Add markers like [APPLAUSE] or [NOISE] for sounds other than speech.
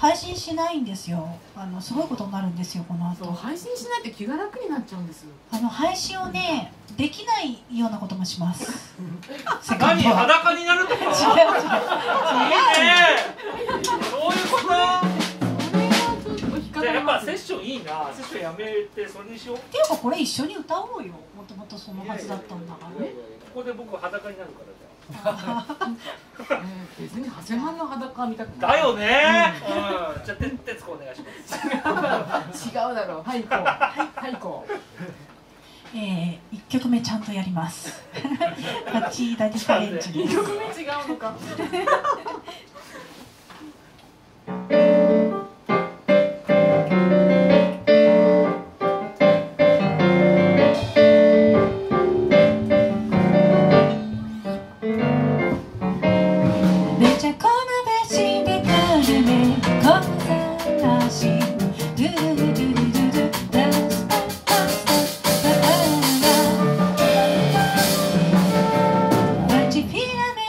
配信しないんですよ。あのすごいことになるんですよこの後。そう配信しないと気が楽になっちゃうんですあの配信をねできないようなこともします。[LAUGHS] 何裸になるとか？[LAUGHS] 違う違う。違ういいね。そういうこと。それはちょっと引っかじゃあやっぱセッションいいな。セッションやめてそれにしよう。っていうかこれ一緒に歌おうよ。もともとそのはずだったんだからねここで僕裸になるからじえー [LAUGHS] 別に長谷川の裸は見たくない。ゃだよね。うん。じゃあて徹子お願いします。違うだろう。はい行こう。はい行こう。えー、1曲目ちゃんとやります。パチーダディファレンチです。2曲目違うのか